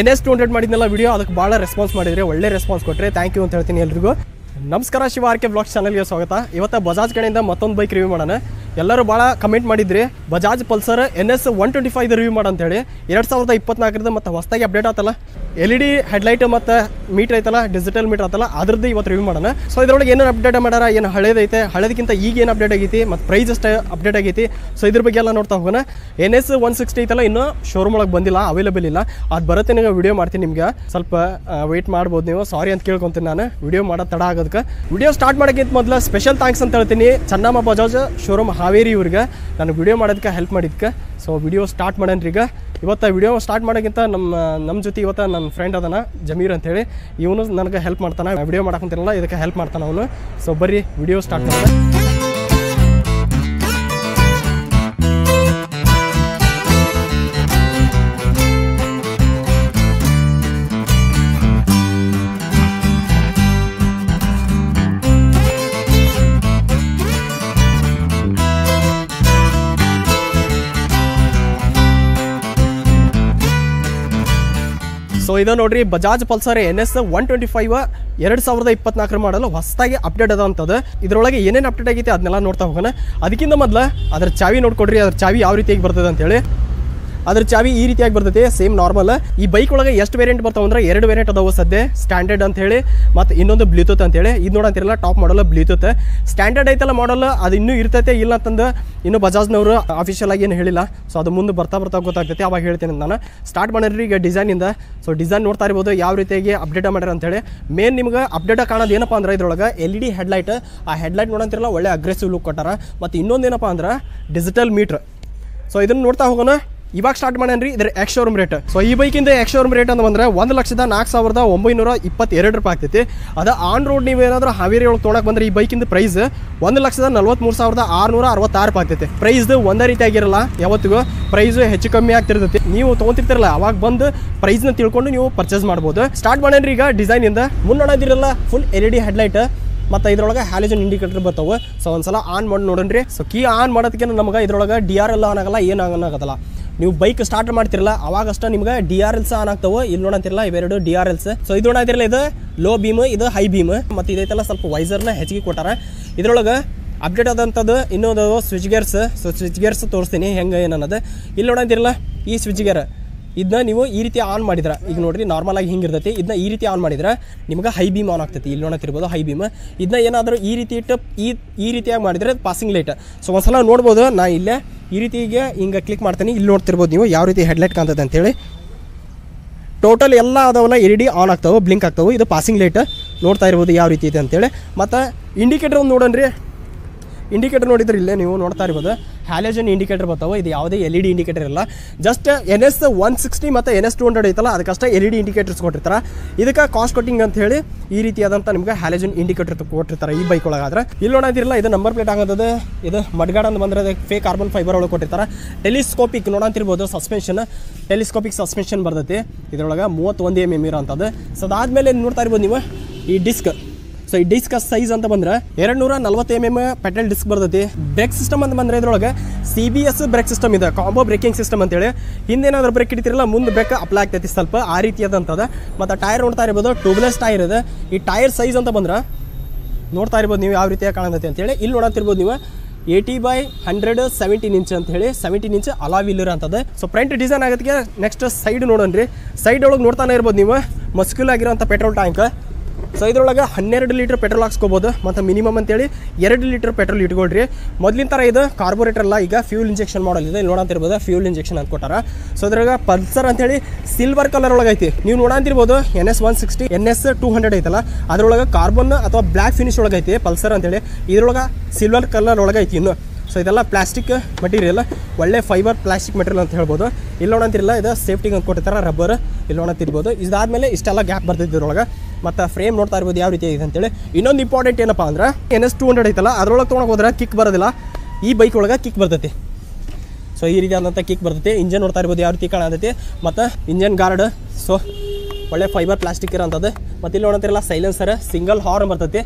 N S two hundred ಮಾಡಿದ್ನೆಲ್ಲ video ಅದಕ್ಕೆ ಭಾಳ ರೆಸ್ಪಾನ್ಸ್ ಮಾಡಿದ್ರೆ, ಒಳ್ಳೆ ರೆಸ್ಪಾನ್ಸ್ ಕೊಟ್ಟರೆ ಥ್ಯಾಂಕ್ ಯು ಅಂತ ಹೇಳ್ತೀನಿ ಎಲ್ರಿಗೂ. ನಮಸ್ಕಾರ ಶಿವ ಆರ್ ಕೆ ಬ್ಲಾಗ್ ಚಾನಲ್ಗೆ ಸ್ವಾಗತ. ಇವತ್ತು ಬಜಾಜ್ ಕಡೆಯಿಂದ ಮತ್ತೊಂದು ಬೈಕ್ ರಿವ್ಯೂ ಮಾಡೋಣ. ಎಲ್ಲರೂ ಭಾಳ ಕಮೆಂಟ್ ಮಾಡಿದ್ರಿ. Bajaj Pulsar N S one twenty five review ಮಾಡ ಅಂತೇಳಿ. ಎರಡು ಸಾವಿರದ ಇಪ್ಪತ್ನಾಲ್ಕರದ ಮತ್ತು ಹೊಸದಾಗಿ ಅಪ್ಡೇಟ್ ಆತಲ್ಲ. ಎಲ್ ಇ ಡಿ ಹೆಡ್ಲೈಟ್ ಮತ್ತು ಮೀಟರ್ ಐತಲ್ಲ ಡಿಜಿಟಲ್ ಮೀಟರ್ ಆತಲ್ಲ, ಅದ್ರದ್ದು ಇವತ್ತು ರಿವ್ಯೂ ಮಾಡೋಣ. ಸೊ ಇದ್ರೊಳಗೆ ಏನೇನು ಅಪ್ಡೇಟ್ ಮಾಡ್ಯಾರ, ಏನು ಹಳೇದೈತೆ, ಹಳೇದಕ್ಕಿಂತ ಈಗ ಏನು ಅಪ್ಡೇಟ್ ಆಗೈತಿ, ಮತ್ತು ಪ್ರೈಸ್ ಅಷ್ಟೇ ಅಪ್ಡೇಟ್ ಆಗೈತಿ. ಸೊ ಇದ್ರ ಬಗ್ಗೆ ಎಲ್ಲ ನೋಡ್ತಾ ಹೋಗೋಣ. ಎನ್ ಎಸ್ ಒನ್ ಸಿಕ್ಸ್ಟಿ ಐತಲ್ಲ, ಇನ್ನೂ ಶೋರೂಮ್ ಒಳಗೆ ಬಂದಿಲ್ಲ ಅವೈಲೇಬಲ್ ಇಲ್ಲ. ಅದು ಬರುತ್ತೆ ನಿಮಗೆ ವಿಡಿಯೋ ಮಾಡ್ತೀನಿ ನಿಮ್ಗೆ. ಸ್ವಲ್ಪ ವೆಯ್ಟ್ ಮಾಡ್ಬೋದು ನೀವು. ಸಾರಿ ಅಂತ ಕೇಳ್ಕೊಂತೀನಿ ನಾನು. ವಿಡಿಯೋ ಮಾಡೋ ತಡ ಆಗೋದಕ್ಕೆ. ವಿಡಿಯೋ ಸ್ಟಾರ್ಟ್ ಮಾಡೋಕ್ಕಿಂತ ಮೊದಲು ಸ್ಪೆಷಲ್ ಥ್ಯಾಂಕ್ಸ್ ಅಂತ ಹೇಳ್ತೀನಿ. ಚನ್ನಮ್ಮ ಬಜಾಜ್ ಶೋರೂಮ್ ಹಾವೇರಿ ಇವ್ರಿಗೆ. ನಾನು ವಿಡಿಯೋ ಮಾಡೋದಕ್ಕೆ ಹೆಲ್ಪ್ ಮಾಡಿದ್ಕೆ. ಸೊ ವಿಡಿಯೋ ಸ್ಟಾರ್ಟ್ ಮಾಡೋಣ ಈಗ. ಇವತ್ತು ವಿಡಿಯೋ ಸ್ಟಾರ್ಟ್ ಮಾಡೋಕ್ಕಿಂತ ನಮ್ಮ ನಮ್ಮ ಜೊತೆ ಇವತ್ತು ನನ್ನ ಫ್ರೆಂಡ್ ಅದನ, ಜಮೀರ್ ಅಂತೇಳಿ. ಇವನು ನನಗೆ ಹೆಲ್ಪ್ ಮಾಡ್ತಾನೆ. ವಿಡಿಯೋ ಮಾಡೋಕ್ಕಂತಿರಲ್ಲ ಇದಕ್ಕೆ ಹೆಲ್ಪ್ ಮಾಡ್ತಾನೆ ಅವನು. ಸೊ ಬರ್ರಿ ವಿಡಿಯೋ ಸ್ಟಾರ್ಟ್ ಮಾಡೋಣ ಇದು ನೋಡ್ರಿ Bajaj Pulsar N S one twenty five ಎರಡು ಸಾವಿರದ ಇಪ್ಪತ್ನಾಲ್ಕರ ಮಾಡಲು ಹೊಸದಾಗಿ ಅಪ್ಡೇಟ್ ಅದ ಅಂತದ್ದು ಇದರೊಳಗೆ ಏನೇನು ಅಪ್ಡೇಟ್ ಆಗೈತೆ ಅದನ್ನೆಲ್ಲ ನೋಡ್ತಾ ಹೋಗೋಣ. ಅದಕ್ಕಿಂತ ಮೊದಲು ಅದ್ರ ಚಾವಿ ನೋಡ್ಕೊಡ್ರಿ, ಅದ್ರ ಚಾವಿ ಯಾವ ರೀತಿಯಾಗಿ ಬರ್ತದೆ ಅಂತೇಳಿ. ಅದ್ರ ಚಾವಿ ಈ ರೀತಿಯಾಗಿ ಬರ್ತೈತಿ ಸೇಮ್ ನಾರ್ಮಲ್ ಈ ಬೈಕ್ ಒಳಗೆ ಎಷ್ಟು ವೇರಿಯಂಟ್ ಬರ್ತಾವ ಅಂದ್ರೆ ಎರಡು ವೇರಿಯಂಟ್ ಅದಾವ ಸದ್ಯ. ಸ್ಟ್ಯಾಂಡರ್ಡ್ ಅಂತ ಹೇಳಿ, ಮತ್ತು ಇನ್ನೊಂದು ಬ್ಲೂಟೂತ್ ಅಂತೇಳಿ ಇದು ನೋಡಂತಿರಲ್ಲ ಟಾಪ್ ಮಾಡಲ್ ಬ್ಲೂತೂತ್ ಸ್ಟ್ಯಾಂಡರ್ಡ್ ಐತಲ್ಲ ಮಾಡಲ್ ಅದು ಇನ್ನೂ ಇರ್ತೈತೆ, ಇಲ್ಲ ಅಂತಂದು ಇನ್ನು ಬಜಾಜ್ನವರು ಅಫಿಷಿಯಲ್ ಆಗಿ ಏನು ಹೇಳಿಲ್ಲ. ಸೊ ಅದು ಮುಂದೆ ಬರ್ತಾ ಬರ್ತಾ ಗೊತ್ತಾಗ್ತೈತಿ, ಅವಾಗ ಹೇಳ್ತೀನಿ ನಾನು. ಸ್ಟಾರ್ಟ್ ಮಾಡಿರಿ ಈಗ ಡಿಸೈನಿಂದ ಸೊ ಡಿಸೈನ್ ನೋಡ್ತಾ ಇರ್ಬೋದು, ಯಾವ ರೀತಿಯಾಗಿ ಅಪ್ಡೇಟ್ ಮಾಡ್ಯಾರ ಅಂತೇಳಿ ಮೇನ್ ನಿಮ್ಗೆ ಅಪ್ಡೇಟ್ ಕಾಣೋದು ಏನಪ್ಪ ಅಂದ್ರೆ ಇದ್ರೊಳಗೆ ಎಲ್ ಇ ಡಿ ಹೆಡ್ಲೈಟ್ ಆ ಹೆಡ್ಲೈಟ್ ನೋಡಂತಿರಲ್ಲ ಒಳ್ಳೆ ಅಗ್ರೆಸಿವ್ ಲುಕ್ ಕೊಟ್ಟಾರ. ಮತ್ತು ಇನ್ನೊಂದು ಏನಪ್ಪ ಅಂದ್ರೆ ಡಿಜಿಟಲ್ ಮೀಟ್ರ್ ಸೊ ಇದನ್ನು ನೋಡ್ತಾ ಹೋಗೋಣ. ಇವಾಗ ಸ್ಟಾರ್ಟ್ ಮಾಡ್ಯಾನ್ರಿ ಇದ್ರ ಎಕ್ಸ್ ಶೋರೂಮ್ ರೇಟ್ ಸೊ ಈ ಬೈಕಿಂದ ಎಕ್ಸ್ ಶೋರೂಮ್ ರೇಟ್ ಅಂತ ಬಂದ್ರೆ ಒಂದು ಲಕ್ಷದ ನಾಲ್ಕು ಸಾವಿರದ ಒಂಬೈನೂರ ಇಪ್ಪತ್ತೆರಡು ರೂಪಾಯಿ ಆಗ್ತೈತಿ. ಅದು ಆನ್ ರೋಡ್ ನೀವು ಏನಾದರೂ ಹಾವೇರಿ ಒಳಗೆ ತೊಗೊಳಕ್ಕೆ ಬಂದ್ರೆ ಈ ಬೈಕಿಂದ ಪ್ರೈಸ್ ಒಂದು ಲಕ್ಷದ ನಲ್ವತ್ಮೂರು ಸಾವಿರದ ಆರುನೂರ ಅರವತ್ತಾರು ರೂಪಾಯಿ ಆಗ್ತೈತಿ. ಪ್ರೈಸ್ ಒಂದೇ ರೀತಿ ಆಗಿರಲ್ಲ ಯಾವತ್ತಿಗೂ. ಪ್ರೈಸ್ ಹೆಚ್ಚು ಕಮ್ಮಿ ಆಗ್ತಿರ್ತೈತಿ. ನೀವು ತೊಗೊಂತಿರ್ತಿರಲ್ಲ, ಅವಾಗ ಬಂದು ಪ್ರೈಸ್ನ ತಿಳ್ಕೊಂಡು ನೀವು ಪರ್ಚೇಸ್ ಮಾಡ್ಬೋದು. ಸ್ಟಾರ್ಟ್ ಮಾಡ್ಯಾನ್ರಿ ಈಗ ಡಿಸೈನ್ ಇಂದ. ಮುನ್ನೋಡೋದಿರಲ್ಲ full L E D headlight ಮತ್ತು ಇದ್ರೊಳಗೆ ಹ್ಯಾಲಿಜನ್ ಇಂಡಿಕೇಟರ್ ಬರ್ತಾವೆ. ಸೊ ಒಂದ್ಸಲ ಆನ್ ಮಾಡಿ ರೀ ಸೊ ಕೀ ಆನ್ ಮಾಡೋದಕ್ಕೆ ನಮಗೆ ಇದ್ರೊಳಗೆ ಡಿ ಆರ್ ಎಲ್ಲ ಆನ್ ಆಗಲ್ಲ ಏನು ಆನ್ ನೀವು ಬೈಕ್ ಸ್ಟಾರ್ಟ್ ಮಾಡ್ತಿರಲ್ಲ, ಅವಾಗಷ್ಟೇ ನಿಮ್ಗೆ ಡಿ ಆರ್ ಎಲ್ಸ್ ಆನ್ ಆಗ್ತಾವೆ. ಇಲ್ಲಿ ನೋಡಂತಿರಲ್ಲ ಇವೆರಡು ಡಿ ಆರ್ ಎಲ್ಸ್ ಸೊ ಇದು ನೋಡಂತಿರಲ್ಲ ಇದು ಲೋ ಬೀಮ್ ಇದು ಹೈ ಬೀಮ್ ಮತ್ತು ಇದೈತಲ್ಲ ಸ್ವಲ್ಪ ವೈಸರ್ನ ಹೆಚ್ಚಿಗೆ ಕೊಟ್ಟಾರ. ಇದ್ರೊಳಗೆ ಅಪ್ಡೇಟ್ ಆದಂಥದ್ದು, ಇನ್ನೊಂದು switch gears so switch gears ತೋರಿಸ್ತೀನಿ, ಹೆಂಗೆ ಏನನ್ನೋದು ಇಲ್ಲಿ ನೋಡಂತಿರಲ್ಲ ಈ ಸ್ವಿಚ್ ಗೇರ್ ಇದನ್ನ ನೀವು ಈ ರೀತಿ ಆನ್ ಮಾಡಿದ್ರೆ, ಈಗ ನೋಡ್ರಿ ನಾರ್ಮಲ್ ಆಗಿ ಹಿಂಗಿರ್ತೈತಿ. ಇದನ್ನ ಈ ರೀತಿ ಆನ್ ಮಾಡಿದ್ರೆ ನಿಮ್ಗೆ ಹೈ ಬೀಮ್ ಆನ್ ಆಗ್ತೈತಿ. ಇಲ್ಲಿ ನೋಡತ್ತಿರ್ಬೋದು ಹೈ ಬೀಮ್ ಇದನ್ನ ಏನಾದರೂ ಈ ರೀತಿ ಇಟ್ಟು, ಈ ಈ ರೀತಿಯಾಗಿ ಮಾಡಿದ್ರೆ ಪಾಸಿಂಗ್ ಲೈಟ್ ಸೊ ಒಂದ್ಸಲ ನೋಡ್ಬೋದು, ನಾ ಇಲ್ಲೇ ಈ ರೀತಿಗೆ ಹಿಂಗೆ ಕ್ಲಿಕ್ ಮಾಡ್ತೀನಿ. ಇಲ್ಲಿ ನೋಡ್ತಿರ್ಬೋದು ನೀವು ಯಾವ ರೀತಿ ಹೆಡ್ಲೈಟ್ ಕಾಣ್ತದೆ ಅಂತೇಳಿ. ಟೋಟಲ್ ಎಲ್ಲ ಅದಾವಲ್ಲ ಎಲ್ ಡಿ ಆನ್ ಆಗ್ತಾವೆ ಬ್ಲಿಂಕ್ ಆಗ್ತಾವೆ, ಇದು ಪಾಸಿಂಗ್ ಲೈಟ್ ನೋಡ್ತಾ ಇರ್ಬೋದು ಯಾವ ರೀತಿ ಇದೆ ಅಂತೇಳಿ. ಮತ್ತು ಇಂಡಿಕೇಟರ್ ಒಂದು ನೋಡೋಣ್ರಿ. ಇಂಡಿಕೇಟರ್ ನೋಡಿದ್ರೆ ಇಲ್ಲೇ ನೀವು ನೋಡ್ತಾ ಇರ್ಬೋದು. ಹ್ಯಾಲೋಜನ್ ಇಂಡಿಕೇಟರ್ ಬರ್ತಾವೆ. ಇದು ಯಾವುದೇ ಎಲ್ ಇ ಡಿ ಇಂಡಿಕೇಟರ್ ಇಲ್ಲ. Just N S one sixty ಮತ್ತು ಎನ್ ಎಸ್ ಟು ಹಂಡ್ರೆಡ್ ಐತಲ್ಲ, ಅದಕ್ಕಷ್ಟೇ ಎಲ್ ಇ ಡಿ ಇಂಡಿಕೇಟರ್ಸ್ ಕೊಟ್ಟಿರ್ತಾರೆ. ಇದಕ್ಕೆ ಕಾಸ್ಟ್ ಕಟ್ಟಿಂಗ್ ಅಂತ ಹೇಳಿ ಈ ರೀತಿಯಾದಂಥ ನಿಮ್ಗೆ ಹ್ಯಾಲೋಜನ್ ಇಂಡಿಕೇಟರ್ ಕೊಟ್ಟಿರ್ತಾರೆ ಈ ಬೈಕ್ ಒಳಗಾದ್ರೆ. ಇಲ್ಲಿ ನೋಡೋದಿರಲ್ಲ ಇದು ನಂಬರ್ ಪ್ಲೇಟ್ ಆಗೋದು ಇದು ಮಡ್ಗಾಡ್ ಅಂತ ಬಂದರೆ ಫೇಕ್ ಕಾರ್ಬನ್ ಫೈಬರ್ ಒಳಗೆ ಕೊಟ್ಟಿರ್ತಾರೆ. ಟೆಲಿಸ್ಕೋಪಿಕ್ ನೋಡೋಂತಿರ್ಬೋದು ಸಸ್ಪೆನ್ಷನ್ ಟೆಲಿಸ್ಕೋಪಿಕ್ ಸಸ್ಪೆನ್ಷನ್ ಬರ್ತೈತಿ. ಇದರೊಳಗೆ ಮೂವತ್ತೊಂದು ಎಂ ಎಂ ಇರೋಂಥದ್ದು. ಸೊ ಅದಾದಮೇಲೆ ನೋಡ್ತಾ ಇರ್ಬೋದು ನೀವು ಈ ಡಿಸ್ಕ್ ಸೊ ಈ ಡಿಸ್ಕ್ ಸೈಜ್ ಅಂತ ಬಂದ್ರೆ ಎರಡು ನೂರ ನಲ್ವತ್ತು ಎಂ ಎಂ ಪೆಟ್ರೋಲ್ ಡಿಸ್ಕ್ ಬರ್ತೈತಿ. ಬ್ರೇಕ್ ಸಿಸ್ಟಮ್ ಅಂತ ಬಂದ್ರೆ ಇದ್ರೊಳಗೆ C B S brake system ಇದೆ. ಕಾಂಬೋ ಬ್ರೇಕಿಂಗ್ ಸಿಸ್ಟಮ್ ಅಂತೇಳಿ. ಹಿಂದೇನಾದ್ರೂ ಬ್ರೇಕ್ ಹಿಡಿತಿರಲ್ಲ, ಮುಂದೆ ಬ್ರೇಕ್ ಅಪ್ಲೈ ಆಗ್ತೈತಿ ಸ್ವಲ್ಪ. ಆ ರೀತಿಯಾದಂಥದ್ದು. ಮತ್ತು ಟೈರ್ ನೋಡ್ತಾ ಇರ್ಬೋದು ಟ್ಯೂಬ್ಲೆಸ್ ಟೈರ್ ಇದೆ. ಈ ಟೈರ್ ಸೈಜ್ ಅಂತ ಬಂದ್ರೆ ನೋಡ್ತಾ ಇರ್ಬೋದು ನೀವು ಯಾವ ರೀತಿಯಾಗಿ ಕಾಣತೈತಿ ಅಂತೇಳಿ. ಇಲ್ಲಿ ನೋಡತ್ತಿರ್ಬೋದು ನೀವು eighty by hundred seventeen inch ಅಂತ ಹೇಳಿ ಸೆವೆಂಟೀನ್ ಇಂಚ್ ಅಲಾ ವೀಲರ್ ಅಂತದೆ ಸೊ ಫ್ರಂಟ್ ಡಿಸೈನ್ ಆಗೋದಕ್ಕೆ ನೆಕ್ಸ್ಟ್ ಸೈಡ್ ನೋಡೋಣ ರೀ ಸೈಡ್ ಒಳಗೆ ನೋಡ್ತಾನೆ ಇರ್ಬೋದು ನೀವು. ಮಸ್ಕ್ಯುಲ್ ಆಗಿರೋಂಥ ಪೆಟ್ರೋಲ್ ಟ್ಯಾಂಕ್ ಸೊ ಇದ್ರೊಳಗೆ ಹನ್ನೆರಡು ಲೀಟ್ರ್ ಪೆಟ್ರೋಲ್ ಹಾಕ್ಸ್ಕೋಬೋದು. ಮತ್ತು ಮಿನಿಮಮ್ ಅಂತೇಳಿ ಎರಡು ಲೀಟ್ರ್ ಪೆಟ್ರೋಲ್ ಇಟ್ಕೊಳ್ರಿ. ಮೊದಲಿನ ಥರ ಇದು ಕಾರ್ಬೋರೇಟರ್ ಅಲ್ಲ, ಈಗ ಫ್ಯೂಲ್ ಇಂಜೆಕ್ಷನ್ ಮಾಡಲ್ ಇದೆ. ನೋಡಂತಿರ್ಬೋದು ಫ್ಯೂಲ್ ಇಂಜೆಕ್ಷನ್ ಅಂತ ಕೊಟ್ಟಾರ ಸೊ ಅದ್ರಾಗ ಪಲ್ಸರ್ ಅಂತೇಳಿ ಸಿಲ್ವರ್ ಕಲರ್ ಒಳಗೆ ಐತಿ. ನೀವು ನೋಡಂತಿರ್ಬೋದು N S one sixty N S two hundred ಐತಲ್ಲ, ಅದರೊಳಗೆ ಕಾರ್ಬನ್ ಅಥವಾ ಬ್ಲ್ಯಾಕ್ ಫಿನಿಶ್ ಒಳಗೆ ಐತಿ ಪಲ್ಸರ್ ಅಂತೇಳಿ. ಇದ್ರೊಳಗೆ ಸಿಲ್ವರ್ ಕಲರ್ ಒಳಗೆ ಐತಿ ಇನ್ನು. ಸೊ ಇದೆಲ್ಲ ಪ್ಲಾಸ್ಟಿಕ್ ಮಟೀರಿಯಲ್, ಒಳ್ಳೆ ಫೈಬರ್ ಪ್ಲಾಸ್ಟಿಕ್ ಮೆಟೀರಿಯಲ್ ಅಂತ ಹೇಳ್ಬೋದು. ಇಲ್ಲಿ ನೋಡಂತಿರಲ್ಲ, ಇದು ಸೇಫ್ಟಿಗೆ ಅಂತ ಕೊಟ್ಟಿರ್ತಾರೆ ರಬ್ಬರ್. ಇಲ್ಲಿ ನೋಡಂತಿರ್ಬೋದು, ಇದಾದ್ಮೇಲೆ ಇಷ್ಟೆಲ್ಲ ಗ್ಯಾಪ್ ಬರ್ತೈತೆ ಇದ್ರೊಳಗೆ. ಮತ್ತು ಫ್ರೇಮ್ ನೋಡ್ತಾ ಇರ್ಬೋದು ಯಾವ ರೀತಿ ಇದೆ ಅಂತೇಳಿ. ಇನ್ನೊಂದು ಇಂಪಾರ್ಟೆಂಟ್ ಏನಪ್ಪ ಅಂದ್ರೆ ಎನ್ ಎಸ್ ಟೂ ಹಂಡ್ರೆಡ್ ಐತಲ್ಲ, ಅದ್ರೊಳಗೆ ತೊಗೊಂಡು ಹೋದ್ರೆ ಕಿಕ್ ಬರೋದಿಲ್ಲ. ಈ ಬೈಕ್ ಒಳಗೆ ಕಿಕ್ ಬರ್ತೈತಿ. ಸೊ ಈ ರೀತಿಯಾದಂಥ ಕಿಕ್ ಬರ್ತೈತಿ. ಇಂಜನ್ ನೋಡ್ತಾ ಇರ್ಬೋದು ಯಾವ ರೀತಿ ಕಾಣತೈತಿ ಮತ್ತು ಇಂಜನ್ ಗಾರ್ಡ್ ಸೊ ಒಳ್ಳೆ ಫೈಬರ್ ಪ್ಲಾಸ್ಟಿಕ್ ಇರೋಂಥದ್ದು. ಮತ್ತು ಇಲ್ಲಿ ನೋಡಂತಿರಲ್ಲ ಸೈಲೆನ್ಸರ್ ಸಿಂಗಲ್ ಹಾರ್ನ್ ಬರ್ತೈತಿ.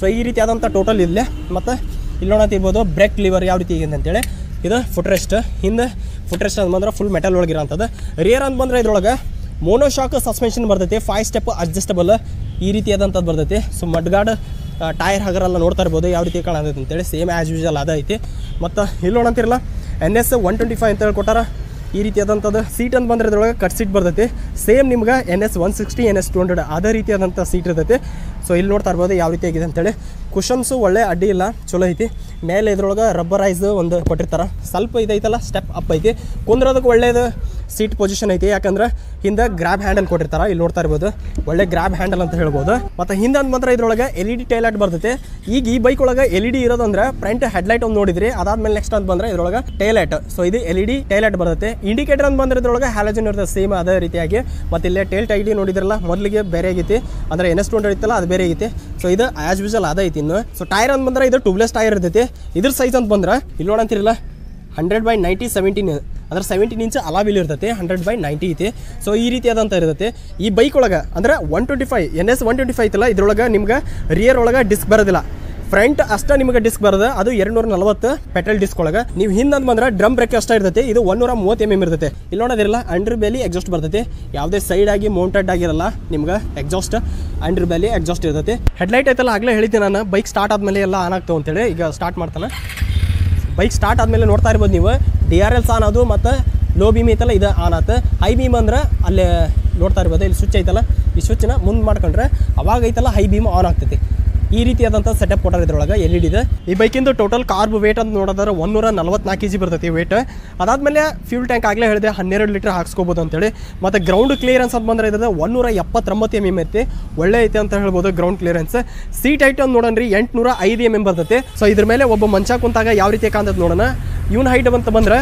ಸೊ ಈ ರೀತಿಯಾದಂಥ ಟೋಟಲ್ ಇಲ್ಲೇ. ಮತ್ತು ಇಲ್ಲಿ ನೋಡತ್ತಿರ್ಬೋದು ಬ್ರೇಕ್ ಲಿವರ್ ಯಾವ ರೀತಿ ಇದೆ ಅಂತೇಳಿ. ಇದು ಫುಟ್ ರೆಸ್ಟ್ ಹಿಂದೆ ಫುಟ್ ರೆಸ್ಟ್ ಅಂತ ಬಂದ್ರೆ ಫುಲ್ ಮೆಟಲ್ ಒಳಗಿರೋಂಥದ್ದು. ರಿಯರ್ ಅಂತ ಬಂದ್ರೆ ಇದ್ರೊಳಗೆ ಮೋನೋಶಾಕ್ ಸಸ್ಪೆನ್ಷನ್ ಬರ್ತೈತಿ ಫೈವ್ ಸ್ಟೆಪ್ ಅಡ್ಜಸ್ಟಬಲ್ ಈ ರೀತಿಯಾದಂಥದ್ದು ಬರ್ತೈತಿ. ಸೊ ಮಡ್ಗಾಡ್ ಟೈರ್ ಹಗರೆಲ್ಲ ನೋಡ್ತಾ ಇರ್ಬೋದು, ಯಾವ ರೀತಿ ಕಾಣತೈತೆ ಅಂತೇಳಿ. ಸೇಮ್ ಆ್ಯಸ್ ಯೂಶಲ್ ಅದ ಐತಿ. ಮತ್ತು ಇಲ್ಲಿ ನೋಡಂತಿರಲ್ಲ N S one twenty five ಅಂತೇಳಿ ಕೊಟ್ಟಾರ ಈ ರೀತಿಯಾದಂಥದ್ದು ಸೀಟ್ ಅಂತ ಬಂದ್ರೆ ಇದ್ರೊಳಗೆ ಕಟ್ ಸೀಟ್ ಬರ್ತೈತಿ. ಸೇಮ್ ನಿಮ್ಗೆ N S one sixty N S two hundred ಅದೇ ರೀತಿಯಾದಂಥ ಸೀಟ್ ಇರ್ತೈತಿ. ಸೊ ಇಲ್ಲಿ ನೋಡ್ತಾ ಇರ್ಬೋದು ಯಾವ ರೀತಿ ಆಗಿದೆ ಅಂತೇಳಿ. ಕುಷನ್ಸು ಒಳ್ಳೆ ಅಡ್ಡಿ ಇಲ್ಲ, ಚಲೋ ಐತಿ. ಮೇಲೆ ಇದ್ರೊಳಗೆ ರಬ್ಬರೈಸ್ ಒಂದು ಕೊಟ್ಟಿರ್ತಾರೆ. ಸ್ವಲ್ಪ ಇದೈತಲ್ಲ ಸ್ಟೆಪ್ ಅಪ್ ಐತಿ. ಕುಂದ್ರೋದಕ್ಕೆ ಒಳ್ಳೇದು ಸೀಟ್ ಪೊಸಿಷನ್ ಐತಿ. ಯಾಕಂದ್ರೆ ಹಿಂದೆ ಗ್ರಾಬ್ ಹ್ಯಾಂಡಲ್ ಕೊಟ್ಟಿರ್ತಾರೆ, ಇಲ್ಲಿ ನೋಡ್ತಾ ಇರ್ಬೋದು. ಒಳ್ಳೆ ಗ್ರಾಬ್ ಹ್ಯಾಂಡಲ್ ಅಂತ ಹೇಳ್ಬೋದು. ಮತ್ತು ಹಿಂದೆ ಅಂತ ಮಾತ್ರ ಇದ್ರೊಳಗೆ ಎಲ್ ಇ ಡಿ ಟೈಲೈಟ್ ಬರ್ತೈತೆ. ಈಗ ಈ ಬೈಕ್ ಒಳಗೆ ಎಲ್ ಇ ಡಿ ಇರೋದಂದ್ರೆ ಫ್ರಂಟ್ ಹೆಡ್ಲೈಟ್ ಒಂದು ನೋಡಿದ್ರಿ. ಅದಾದ್ಮೇಲೆ ನೆಕ್ಸ್ಟ್ ಅಂತ ಬಂದ್ರೆ ಇದ್ರೊಳಗೆ ಲೈಟ್ ಸೊ ಇದು ಎಲ್ ಇ ಡಿ ಟೈಲೈಟ್ ಬರ್ತೈತೆ. ಇಂಡಿಕೇಟರ್ ಅಂತ ಬಂದ್ರೆ ಇದ್ರೊಳಗೆ ಹ್ಯಾಲಜನ್ ಇರುತ್ತೆ ಸೇಮ್ ಅದೇ ರೀತಿಯಾಗಿ. ಮತ್ತು ಇಲ್ಲೇ ಟೇಲ್ ಟೈಡಿ ನೋಡಿದ್ರಲ್ಲ, ಮೊದಲಿಗೆ ಬೇರೆ ಆಗೈತಿ. ಅಂದ್ರೆ ಎನ್ ಎಸ್ ಟು ಇತ್ತಲ್ಲ, ಅದು ಬೇರೆ ಆಗೈತಿ. ಸೊ ಇದು ಆಸ್ ಯೂಶಲ್ ಅದೇ ಐತಿ ಇನ್ನು. ಸೊ ಟೈರ್ ಅಂತ ಬಂದ್ರೆ ಇದು ಟ್ಯೂಬ್ಲೆಸ್ ಟೈರ್ ಇರ್ತೈತಿ. ಇದ್ರ ಸೈಜ್ ಅಂತ ಬಂದ್ರೆ, ಇಲ್ಲಿ ನೋಡಂತಿರಲ್ಲ ಹಂಡ್ರೆಡ್ ಬೈ ನೈಂಟಿ ಸೆವೆಂಟೀನ್ ಅಂದ್ರೆ ಸೆವೆಂಟೀನ್ ಇಂಚ್ ಅಲಾವಿಲ್ ಇರ್ತೈತೆ ಹಂಡ್ರೆಡ್ ಬೈ ನೈಂಟಿ ಐತಿ. ಸೊ ಈ ರೀತಿಯಾದಂಥ ಇರ್ತೈತಿ. ಈ ಬೈಕ್ ಒಳಗೆ ಅಂದ್ರೆ one twenty five N S one twenty five ಐತಲ್ಲ, ಇದ್ರೊಳಗೆ ನಿಮ್ಗೆ ರಿಯರ್ ಒಳಗೆ ಡಿಸ್ಕ್ ಬರೋದಿಲ್ಲ. ಫ್ರಂಟ್ ಅಷ್ಟೇ ನಿಮಗೆ ಡಿಸ್ಕ್ ಬರೋದು, ಅದು ಎರಡು ನೂರ ನಲವತ್ತು ಪೆಟ್ರೋಲ್ ಡಿಸ್ಕ್ ಒಳಗೆ. ನೀವು ಹಿಂದೆ ಬಂದ್ರೆ ಡ್ರಮ್ ಬ್ರೇಕ್ ಅಷ್ಟೇ ಇರ್ತೈತಿ, ಇದು ಒನ್ನೂರ ಮೂವತ್ತು ಎಂ ಎಂ ಇರ್ತೈತೆ. ಇಲ್ಲಿ ನೋಡೋದಿರಲ್ಲ ಅಂಡರ್ ಬೇಲಿ ಎಕ್ಸಾಸ್ಟ್ ಬರ್ತೈತಿ. ಯಾವುದೇ ಸೈಡ್ ಆಗಿ ಮೌಂಟೆಡ್ ಆಗಿರಲ್ಲ, ನಿಮ್ಗೆ ಎಕ್ಸಾಸ್ಟ್ ಅಂಡರ್ ಬೇಲಿ ಎಕ್ಸಾಸ್ಟ್ ಇರ್ತೈತಿ. ಹೆಡ್ಲೈಟ್ ಐತಲ್ಲ, ಆಗಲೇ ಹೇಳ್ತೀನಿ ನಾನು ಬೈಕ್ ಸ್ಟಾರ್ಟ್ ಆದಮೇಲೆ ಎಲ್ಲ ಆನ್ ಆಗ್ತಾವೆ ಅಂತೇಳಿ. ಈಗ ಸ್ಟಾರ್ಟ್ ಮಾಡ್ತಾನೆ. ಬೈಕ್ ಸ್ಟಾರ್ಟ್ ಆದಮೇಲೆ ನೋಡ್ತಾ ಇರ್ಬೋದು ನೀವು. ಡಿ ಆರ್ ಎಲ್ಸ್ ಆನ್ ಅದು, ಮತ್ತು ಲೋ ಬೀಮ್ ಐತಲ್ಲ ಇದು ಆನ್ ಆತು. ಹೈ ಬೀಮ್ ಅಂದ್ರೆ ಅಲ್ಲೇ ನೋಡ್ತಾ ಇರ್ಬೋದು, ಇಲ್ಲಿ ಸ್ವಿಚ್ ಐತಲ್ಲ, ಈ ಸ್ವಿಚ್ನ ಮುಂದೆ ಮಾಡ್ಕೊಂಡ್ರೆ ಅವಾಗ ಐತಲ್ಲ ಹೈ ಬೀಮ್ ಆನ್ ಆಗ್ತೈತಿ. ಈ ರೀತಿಯಾದಂಥ ಸೆಟಪ್ ಕೊಟ್ಟಾರ ಇದ್ರೊಳಗೆ ಎಲ್ ಇ ಡಿದು ಈ ಬೈಕಿಂದು ಟೋಟಲ್ ಕಾರ್ಬ್ ವೇಟ್ ಅಂತ ನೋಡೋದಾದ್ರೆ ಒಂದೂರ ನಲ್ವತ್ನಾಲ್ಕು ಕೆ ಜಿ ಬರ್ತೈತಿ ವೇಟ್ ಅದಾದಮೇಲೆ ಫ್ಯೂಲ್ ಟ್ಯಾಂಕ್ ಆಗಲೇ ಹೇಳಿದೆ, ಹನ್ನೆರಡು ಲೀಟರ್ ಹಾಕ್ಸ್ಕೋಬೋದು ಅಂತೇಳಿ. ಮತ್ತು ಗ್ರೌಂಡ್ ಕ್ಲಿಯರೆನ್ಸ್ ಅಂತ ಬಂದ್ರೆ ಇದ್ರೆ ಒಂದೂರ ಎಪ್ಪತ್ತೊಂಬತ್ತು ಎಂ ಎಂ ಐತಿ. ಒಳ್ಳೆ ಐತೆ ಅಂತ ಹೇಳ್ಬೋದು ಗ್ರೌಂಡ್ ಕ್ಲಿಯರೆನ್ಸ್ ಸೀಟ್ ಐಟಮ್ ನೋಡೋಣ ರೀ ಎಂಟುನೂರ ಐದು ಎಂ ಎಂ ಬರ್ತೈತಿ. ಸೊ ಇದ್ರ ಮೇಲೆ ಒಬ್ಬ ಮಂಚ ಕುಂತಾಗ ಯಾವ ರೀತಿ ಕಾಣ್ತದೆ ನೋಡೋಣ. ಇವನ್ ಹೈಟ್ ಅಂತ ಬಂದ್ರೆ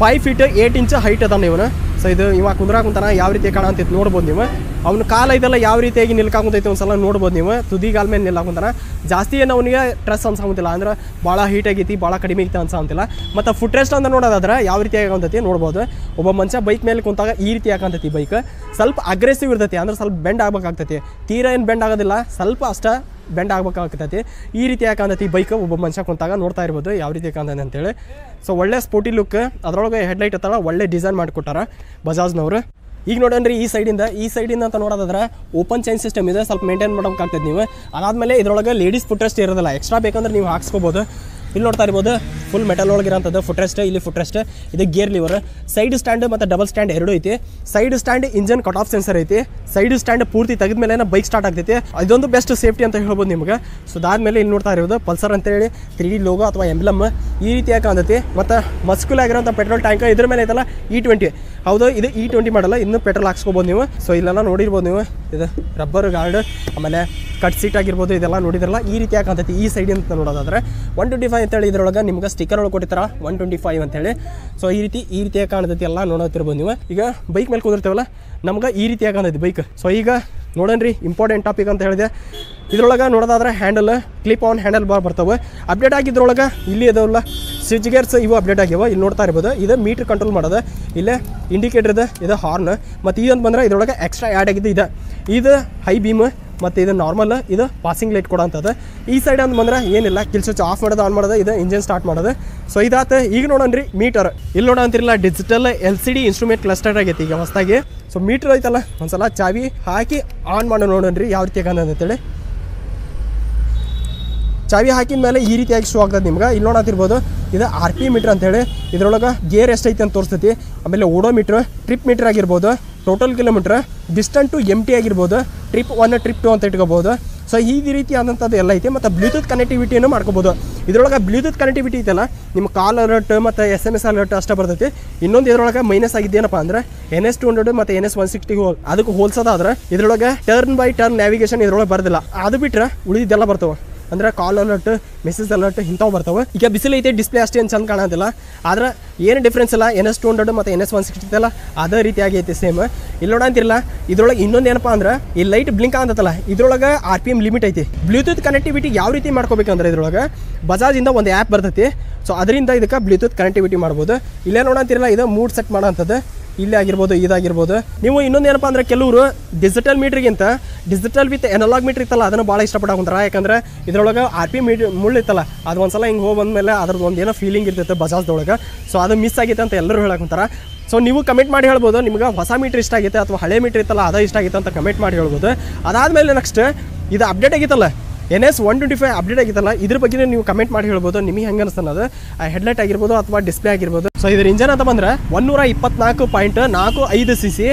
five feet eight inch height ಅದಾನ ಇವನು. ಸೊ ಇದು ಇವಾಗ ಕುಂದ್ರಾ ಕುಂತಾನ ಯಾವ ರೀತಿ ಕಾಣಂತೈತೆ ನೋಡ್ಬೋದು ನೀವು. ಅವ್ನ ಕಾಲ ಇದೆಲ್ಲ ಯಾವ ರೀತಿಯಾಗಿ ನಿಲ್ಕಾಕುಂತೈತಿ ಒಂದ್ಸಲ ನೋಡ್ಬೋದು ನೀವು. ತುದಿಗಾಲ ಮೇಲೆ ನಿಲ್ಲಾಕುಂತಾನ. ಜಾಸ್ತಿ ಏನು ಅವನಿಗೆ ಟ್ರೆಸ್ ಅನ್ಸಾಕುಂತಿಲ್ಲ. ಅಂದ್ರೆ ಭಾಳ ಹೀಟ್ ಆಗೈತಿ ಭಾಳ ಕಡಿಮೆ ಐತಿ ಅನ್ಸಾಂತಿಲ್ಲ ಮತ್ತು ಫುಟ್ ರೆಸ್ಟ್ ಅಂತ ನೋಡೋದಾದ್ರೆ ಯಾವ ರೀತಿ ಆಗಂತೈತಿ ನೋಡ್ಬೋದು. ಒಬ್ಬ ಮನುಷ್ಯ ಬೈಕ್ ಮೇಲೆ ಕುಂತಾಗ ಈ ರೀತಿ ಯಾಕಂತೈತಿ ಬೈಕ್ ಸ್ವಲ್ಪ ಅಗ್ರೆಸಿವ್ ಇರ್ತೈತಿ, ಅಂದ್ರೆ ಸ್ವಲ್ಪ ಬೆಂಡ್ ಆಗ್ಬೇಕಾಗ್ತೈತಿ. ತೀರ ಏನು ಬೆಂಡ್ ಆಗೋದಿಲ್ಲ, ಸ್ವಲ್ಪ ಅಷ್ಟ ಬೆಂಡ್ ಆಗ್ಬೇಕಾಗ್ತೈತಿ. ಈ ರೀತಿ ಯಾಕಂದೈತಿ ಬೈಕ್ ಒಬ್ಬ ಮನುಷ್ಯ ಕುಂತಾಗ ನೋಡ್ತಾ ಇರ್ಬೋದು ಯಾವ ರೀತಿ ಕಾಂತೈತೆ ಅಂತೇಳಿ ಸೊ ಒಳ್ಳೆ ಸ್ಪೋರ್ಟಿ ಲುಕ್ ಅದರೊಳಗೆ ಹೆಡ್ಲೈಟ್ ಹತ್ತಲ್ಲ ಒಳ್ಳೆ ಡಿಸೈನ್ ಮಾಡಿಕೊಟ್ಟಾರ ಬಜಾಜ್ನವರು. ಈಗ ನೋಡೋಣ್ರಿ ಈ ಸೈಡಿಂದ ಈ ಸೈಡಿಂದ ಅಂತ ನೋಡೋದಾದ್ರೆ ಓಪನ್ ಚೈನ್ ಸಿಸ್ಟಮ್ ಇದೆ, ಸ್ವಲ್ಪ ಮೇಂಟೈನ್ ಮಾಡೋಕ್ಕಾಗ್ತದೆ ನೀವು. ಅದಾದಮೇಲೆ ಇದರೊಳಗೆ ಲೇಡೀಸ್ ಫುಟ್ರೆಸ್ಟ್ ಇರೋದಿಲ್ಲ. ಎಕ್ಸ್ಟ್ರಾ ಬೇಕಂದ್ರೆ ನೀವು ಹಾಕ್ಸ್ಕೋಬೋದು. ಇಲ್ಲಿ ನೋಡ್ತಾ ಇರ್ಬೋದು ಫುಲ್ ಮೆಟಲ್ ಒಳಗಿರೋಂಥದ್ದು ಫುಟ್ರೆಸ್ಟ್ ಇಲ್ಲಿ ಫುಟ್ರೆಸ್ಟ್ ಇದು ಗೇರ್ ಲಿವರ್ ಸೈಡ್ ಸ್ಟ್ಯಾಂಡ್ ಮತ್ತು ಡಬಲ್ ಸ್ಟ್ಯಾಂಡ್ ಎರಡು ಐತಿ. Side stand engine cut off sensor ಐತಿ. ಸೈಡ್ ಸ್ಟ್ಯಾಂಡ್ ಪೂರ್ತಿ ತೆಗೆದ ಮೇಲೆ ಬೈಕ್ ಸ್ಟಾರ್ಟ್ ಆಗ್ತೈತಿ. ಇದೊಂದು ಬೆಸ್ಟ್ ಸೇಫ್ಟಿ ಅಂತ ಹೇಳ್ಬೋದು ನಿಮ್ಗೆ. ಸೊ ಅದಾದ್ಮೇಲೆ ಇಲ್ಲಿ ನೋಡ್ತಾ ಇರೋದು ಪಲ್ಸರ್ ಅಂತೇಳಿ ತ್ರೀ ಡಿ ಲೋಗೋ ಅಥವಾ ಎಂಬ್ಲಮ್ ಈ ರೀತಿಯಾಗಿ ಕಾಣ್ತೈತಿ. ಮತ್ತು ಮಸ್ಕುಲ್ ಆಗಿರೋಂಥ ಪೆಟ್ರೋಲ್ ಟ್ಯಾಂಕ್ ಇದ್ರ ಮೇಲೆ ಐತಲ್ಲ ಇ ಟ್ವೆಂಟಿ ಹೌದು, ಇದು ಇ ಟ್ವೆಂಟಿ ಮಾಡಲ್ಲ, ಇನ್ನು ಪೆಟ್ರೋಲ್ ಹಾಕ್ಸ್ಕೊಬೋದು ನೀವು. ಸೊ ಇಲ್ಲೆಲ್ಲ ನೋಡಿರ್ಬೋದು ನೀವು. ಇದು ರಬ್ಬರ್ ಗಾರ್ಡ್ ಆಮೇಲೆ ಕಟ್ ಸೀಟ್ ಆಗಿರ್ಬೋದು, ಇದೆಲ್ಲ ನೋಡಿದ್ರಲ್ಲ, ಈ ರೀತಿ ಕಾಣ್ತೈತಿ ಈ ಸೈಡ್ ಅಂತ ನೋಡೋದಾದ್ರೆ. ಒನ್ ಟ್ವೆಂಟಿ ಫೈವ್ ಅಂತೇಳಿ ಇದ್ರೊಳಗೆ ನಿಮ್ಗೆ ಸ್ಟಿಕ್ಕರ್ ಒಳಗೆ ಕೊಟ್ಟಿರ್ತಾರ ಒನ್ ಟ್ವೆಂಟಿ ಫೈವ್ ಅಂತೇಳಿ ಸೊ ಈ ರೀತಿ, ಈ ರೀತಿಯಾಗಿ ಕಾಣ್ತೈತಿ ಎಲ್ಲ ನೋಡೋತಿರ್ಬೋದು ನೀವು. ಈಗ ಬೈಕ್ ಮೇಲೆ ಕೂದಿರ್ತೇವಲ್ಲ ನಮ್ಗೆ ಈ ರೀತಿಯಾಗಿ ಕಾಣ್ತೈತಿ ಬೈಕ್ ಸೊ ಈಗ ನೋಡೋಣ್ರಿ ಇಂಪಾರ್ಟೆಂಟ್ ಟಾಪಿಕ್ ಅಂತ ಹೇಳಿದೆ. ಇದ್ರೊಳಗೆ ನೋಡೋದಾದ್ರೆ handle clip on handle bar ಬರ್ತವೆ. ಅಪ್ಡೇಟ್ ಆಗಿದ್ರೊಳಗೆ ಇಲ್ಲಿ ಇದಾವಲ್ಲ ಸ್ವಿಚ್ ಗೇರ್ಸ್ ಇವು ಅಪ್ಡೇಟ್ ಆಗ್ಯಾವ. ಇಲ್ಲಿ ನೋಡ್ತಾ ಇರ್ಬೋದು. ಇದು ಮೀಟ್ರ್ ಕಂಟ್ರೋಲ್ ಮಾಡೋದು. ಇಲ್ಲೇ ಇಂಡಿಕೇಟರ್ ಇದೆ, ಇದು ಹಾರ್ನ್ ಮತ್ತು ಇದೊಂದು ಬಂದರೆ ಇದ್ರೊಳಗೆ ಎಕ್ಸ್ಟ್ರಾ ಆ್ಯಡ್ ಆಗಿದ್ದು ಇದೆ. ಇದು ಹೈ ಬೀಮ್ ಮತ್ತು ಇದು ನಾರ್ಮಲ್ ಇದು ಪಾಸಿಂಗ್ ಲೈಟ್ ಕೊಡೋಂಥದ್ದು. ಈ ಸೈಡ್ ಅಂತ ಬಂದ್ರೆ ಏನಿಲ್ಲ, ಕಿಲ್ ಸ್ವಿಚ್ ಆಫ್ ಮಾಡೋದು ಆನ್ ಮಾಡೋದು, ಇದು ಇಂಜಿನ್ ಸ್ಟಾರ್ಟ್ ಮಾಡೋದು. ಸೊ ಇದಾತ, ಈಗ ನೋಡೋಣ್ರಿ ಮೀಟರ್ ಇಲ್ಲಿ ನೋಡೋಂತಿರಲ್ಲ digital L C D instrument cluster ಆಗೈತಿ ಈಗ ಹೊಸದಾಗಿ. ಸೊ ಮೀಟರ್ ಐತಲ್ಲ, ಒಂದ್ಸಲ ಚಾವಿ ಹಾಕಿ ಆನ್ ಮಾಡೋ ನೋಡೋಣ್ರಿ, ಯಾವ ರೀತಿ ಅಂತೇಳಿ ಚಾವಿ ಹಾಕಿದ ಮೇಲೆ ಈ ರೀತಿಯಾಗಿ ಶೋ ಆಗ್ತದೆ ನಿಮ್ಗೆ. ಇಲ್ಲಿ ನೋಡತ್ತಿರ್ಬೋದು ಇದು ಆರ್ ಪಿ ಮೀಟ್ರ್ ಅಂತೇಳಿ ಇದರೊಳಗೆ ಗೇರ್ ಎಷ್ಟೈತೆ ಅಂತ ತೋರಿಸ್ತೈತಿ. ಆಮೇಲೆ ಓಡೋ ಮೀಟ್ರ್ ಟ್ರಿಪ್ ಮೀಟ್ರ್ ಆಗಿರ್ಬೋದು total kilometre distance to empty ಆಗಿರ್ಬೋದು ಟ್ರಿಪ್ ಒನ್ ಟ್ರಿಪ್ ಟು ಅಂತ ಇಟ್ಕೋಬೋದು. ಸೊ ಈ ರೀತಿ ಆದಂಥದ್ದು ಎಲ್ಲ ಐತಿ. ಮತ್ತು ಬ್ಲೂಟೂತ್ ಕನೆಕ್ಟಿವಿಟಿಯನ್ನು ಮಾಡ್ಕೋಬೋದು. ಇದರೊಳಗೆ ಬ್ಲೂಟೂತ್ ಕನೆಕ್ಟಿವಿಟಿ ಐತಲ್ಲ ನಿಮ್ಮ ಕಾಲ್ ಅಲರ್ಟ್ ಮತ್ತು ಎಸ್ ಎಂ ಎಸ್ ಅಲರ್ಟ್ ಅಷ್ಟೇ ಬರ್ತೈತಿ. ಇನ್ನೊಂದು ಇದರೊಳಗೆ ಮೈನಸ್ ಆಗಿದ್ದೇನಪ್ಪ ಅಂದ್ರೆ ಎನ್ ಎಸ್ ಟು ಹಂಡ್ರೆಡ್ ಮತ್ತು ಎನ್ ಎಸ್ ಒನ್ ಸಿಕ್ಸ್ಟಿಗೆ ಅದಕ್ಕೆ ಹೋಲ್ಸೋದಾದ್ರೆ, ಇದರೊಳಗೆ ಟರ್ನ್ ಬೈ ಟರ್ನ್ ನ್ಯಾವಿಗೇಷನ್ ಇದರೊಳಗೆ ಬರ್ದಿಲ್ಲ. ಅದು ಬಿಟ್ಟರೆ ಉಳಿದಿದ್ದೆಲ್ಲ ಬರ್ತವೆ. ಅಂದ್ರೆ ಕಾಲ್ ಅಲರ್ಟ್ ಮೆಸೇಜ್ ಅಲರ್ಟ್ ಇಂಥವು ಬರ್ತಾವೆ. ಈಗ ಬಿಸಿಲು ಐತೆ ಡಿಸ್ಪ್ಲೇ ಅಷ್ಟೇನು ಚಂದ ಕಾಣೋದಿಲ್ಲ. ಆದ್ರೆ ಏನು ಡಿಫ್ರೆನ್ಸ್ ಇಲ್ಲ ಎನ್ ಎಸ್ ಟು ಹಂಡ್ರೆಡ್ ಮತ್ತು ಎನ್ ಎಸ್ ಒನ್ ಸಿಕ್ಸ್ಟಿ ಅಲ್ಲ, ಅದೇ ರೀತಿಯಾಗಿ ಐತೆ ಸೇಮ್ ಇಲ್ಲಿ ನೋಡಂತಿರಲ್ಲ ಇದ್ರೊಳಗೆ ಇನ್ನೊಂದು ಏನಪ್ಪ ಅಂದ್ರೆ, ಈ ಲೈಟ್ ಬ್ಲಿಂಕ್ ಆಗತ್ತಲ್ಲ ಇದ್ರೊಳಗೆ ಆರ್ ಪಿ ಎಂ ಲಿಮಿಟ್ ಐತಿ. ಬ್ಲೂಟೂತ್ ಕನೆಕ್ಟಿವಿಟಿ ಯಾವ ರೀತಿ ಮಾಡ್ಕೋಬೇಕಂದ್ರೆ ಇದ್ರೊಳಗೆ ಬಜಾಜಿಂದ ಒಂದು ಆ್ಯಪ್ ಬರ್ತೈತಿ. ಸೊ ಅದರಿಂದ ಇದಕ್ಕೆ ಬ್ಲೂಟೂತ್ ಕನೆಕ್ಟಿವಿಟಿ ಮಾಡ್ಬೋದು. ಇಲ್ಲೇ ನೋಡಂತಿರಲ್ಲ ಇದು ಮೂಡ್ ಸೆಟ್ ಮಾಡೋಂಥದ್ದು. ಇಲ್ಲೇ ಆಗಿರ್ಬೋದು, ಇದಾಗಿರ್ಬೋದು. ನೀವು ಇನ್ನೊಂದು ಏನಪ್ಪ ಅಂದರೆ ಕೆಲವರು ಡಿಜಿಟಲ್ ಮೀಟ್ರಿಗಿಂತ ಡಿಜಿಟಲ್ ವಿತ್ ಎನಲಾಗ್ ಮೀಟ್ರ್ ಇತ್ತಲ್ಲ, ಅದನ್ನು ಭಾಳ ಇಷ್ಟಪಟ್ಟಾಕೊಂತಾರ ಯಾಕಂದರೆ ಇದರೊಳಗೆ ಆರ್ ಪಿ ಮೀಟ್ ಮುಳ್ಳು ಇತ್ತಲ್ಲ, ಅದು ಒಂದ್ಸಲ ಹಿಂಗೆ ಹೋಗಿ ಬಂದಮೇಲೆ ಅದ್ರದ್ದು ಒಂದು ಏನೋ ಫೀಲಿಂಗ್ ಇರ್ತೈತೆ ಬಜಾಜ್ದೊಳಗೆ. ಸೊ ಅದು ಮಿಸ್ ಆಗೈತೆ ಅಂತ ಎಲ್ಲರೂ ಹೇಳಕೊಂತಾರೆ ಸೊ ನೀವು ಕಮೆಂಟ್ ಮಾಡಿ ಹೇಳ್ಬೋದು, ನಿಮ್ಗೆ ಹೊಸ ಮೀಟ್ರ್ ಇಷ್ಟ ಆಗಿತ್ತು ಅಥವಾ ಹಳೆ ಮೀಟ್ರ್ ಇತ್ತಲ್ಲ, ಅದ ಇಷ್ಟ ಆಗಿತ್ತು ಅಂತ ಕಮೆಂಟ್ ಮಾಡಿ ಹೇಳ್ಬೋದು. ಅದಾದಮೇಲೆ ನೆಕ್ಸ್ಟ್ ಇದು ಅಪ್ಡೇಟ್ ಆಗಿತ್ತಲ್ಲ N S one twenty five update ಆಗಿತ್ತಲ್ಲ, ಇದ್ರ ಬಗ್ಗೆ ನೀವು ಕಮೆಂಟ್ ಮಾಡಿ ಹೇಳ್ಬೋದು, ನಿಮಗೆ ಹೆಂಗೆ ಅನಿಸ್ತದೆ. ಹೆಡ್ಲೈಟ್ ಆಗಿರ್ಬೋದು ಅಥವಾ ಡಿಸ್ಪ್ಲೇ ಆಗಿರ್ಬೋದು. ಸೊ ಇದ್ರ ಇಂಜನ್ ಅಂತ ಬಂದ್ರೆ ಒನ್ನೂರ ಇಪ್ಪತ್ನಾಲ್ಕು ಪಾಯಿಂಟ್ ನಾಲ್ಕು ಐದು C C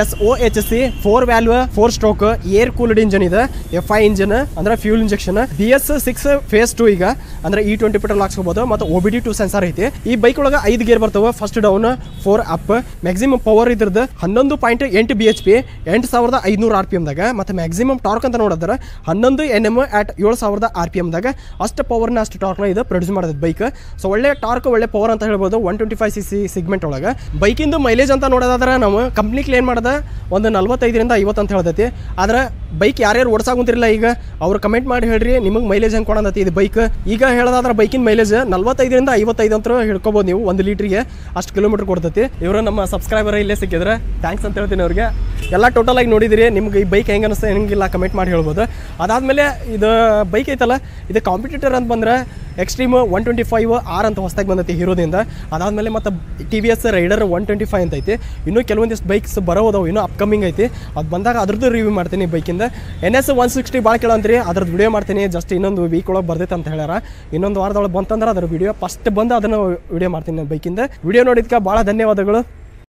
S O H C four valve four stroke air cooled engine ಇದೆ. ಎಫ್ ಐ ಇಂಜನ್ ಅಂದ್ರೆ fuel injection B S six phase two ಈಗ, ಅಂದ್ರೆ ಇ ಟ್ವೆಂಟಿ ಪೆಟ್ರೋಲ್ ಹಾಕ್ಸ್ಕೋಬಹುದು ಮತ್ತು O B D two sensor ಐತಿ. ಈ bike ಒಳಗೆ ಐದು ಗೇರ್ ಬರ್ತವೆ first down four up maximum power ಇದ್ರದ್ದು ಹನ್ನೊಂದು ಪಾಯಿಂಟ್ ಎಂಟು ಬಿ ಎಚ್ ಪಿ ಎಂಟು ಸಾವಿರದ ಐನೂರು ಆರ್ ಪಿ ಎಮ್ದಾಗ ಮತ್ತು ಮ್ಯಾಕ್ಸಿಮಮ್ ಟಾರ್ಕ್ ಅಂತ ನೋಡಿದ್ರೆ, ಹನ್ನೊಂದು ಎನ್ ಎಂ ಅಟ್ ಏಳು ಸಾವಿರದ ಆರ್ ಪಿ ಎಮ್ದಾಗ ಅಷ್ಟು ಪವರ್ನ ಅಷ್ಟು ಟಾರ್ಕ್ನ ಇದು ಪ್ರೊಡ್ಯೂಸ್ ಮಾಡೋದು ಬೈಕ್ ಸೊ ಒಳ್ಳೆ ಟಾರ್ಕ್ ಒಳ್ಳೆ ಪವರ್ ಅಂತ ಹೇಳ್ಬೋದು one twenty five C C segment ಒಳಗೆ ಬೈಕಿಂದು ಮೈಲೇಜ್ ಅಂತ ನೋಡೋದಾದ್ರೆ ನಾವು ಕಂಪ್ನಿ ಕ್ಲೇಮ್ ಮಾಡದ ಒಂದು ನಲ್ವತ್ತೈದರಿಂದ ಐವತ್ತು ಅಂತ ಹೇಳ್ತೈತಿ. ಆದ್ರೆ ಬೈಕ್ ಯಾರ್ಯಾರು ಓಡಿಸಾಗುಂತಿರಲ್ಲ ಈಗ, ಅವ್ರು ಕಮೆಂಟ್ ಮಾಡಿ ಹೇಳ್ರಿ, ನಿಮಗೆ ಮೈಲೇಜ್ ಹೆಂಗೆ ಕೊಡೋದತಿ ಇದು ಬೈಕ್ ಈಗ ಹೇಳೋದಾದ್ರೆ ಬೈಕಿನ ಮೈಲೇಜ್ ನಲ್ವತ್ತೈದರಿಂದ ಐವತ್ತೈದು ಅಂತ ಹೇಳ್ಕೊಬೋದು ನೀವು ಒಂದು ಲೀಟ್ರಿಗೆ ಅಷ್ಟು ಕಿಲೋಮೀಟರ್ ಕೊಡ್ತೈತಿ. ಇವರು ನಮ್ಮ ಸಬ್ಸ್ಕ್ರೈಬರ್ ಇಲ್ಲೇ ಸಿಕ್ಕಿದ್ರೆ ಥ್ಯಾಂಕ್ಸ್ ಅಂತ ಹೇಳ್ತೀನಿ ಅವ್ರಿಗೆ. ಎಲ್ಲ ಟೋಟಲ್ ಆಗಿ ನೋಡಿದಿರಿ, ನಿಮ್ಗೆ ಈ ಬೈಕ್ ಹೆಂಗೆ ಅನಿಸ್ತಾ ಹೆಂಗಿಲ್ಲ ಕಮೆಂಟ್ ಮಾಡಿ ಹೇಳ್ಬೋದು. ಅದಾದಮೇಲೆ ಬೈಕ್ ಐತಲ್ಲ, ಇದು ಕಾಂಪಿಟೇಟರ್ ಅಂತ ಬಂದ್ರೆ Xtreme one twenty five R ಅಂತ ಹೊಸದಾಗಿ ಬಂದೈತಿ ಹೀರೋದಿಂದ. ಅದಾದಮೇಲೆ ಮತ್ತು T V S Raider one twenty five ಅಂತ ಐತಿ. ಇನ್ನೂ ಕೆಲವೊಂದಿಷ್ಟು ಬೈಕ್ಸ್ ಬರೋದವು ಇನ್ನೂ ಅಪ್ಕಮಿಂಗ್ ಐತಿ. ಅದು ಬಂದಾಗ ಅದ್ರದ್ದು ರಿವ್ಯೂ ಮಾಡ್ತೀನಿ ಬೈಕಿಂದ ಎನ್ ಎಸ್ ಒನ್ ಸಿಕ್ಸ್ಟಿ ಭಾಳ ಕೇಳಂತ್ರಿ ಅದ್ರದ್ದು ವಿಡಿಯೋ ಮಾಡ್ತೀನಿ ಜಸ್ಟ್ ಇನ್ನೊಂದು ವೀಕ್ ಒಳಗೆ ಬರ್ತೈತೆ ಅಂತ ಹೇಳ್ಯಾರ. ಇನ್ನೊಂದು ವಾರದೊಳಗೆ ಬಂತಂದ್ರೆ ಅದ್ರ ವಿಡಿಯೋ ಫಸ್ಟ್ ಬಂದು ಅದನ್ನು ವಿಡಿಯೋ ಮಾಡ್ತೀನಿ ನಾನು ಬೈಕಿಂದ ವಿಡಿಯೋ ನೋಡಿದ್ಕೆ ಭಾಳ ಧನ್ಯವಾದಗಳು.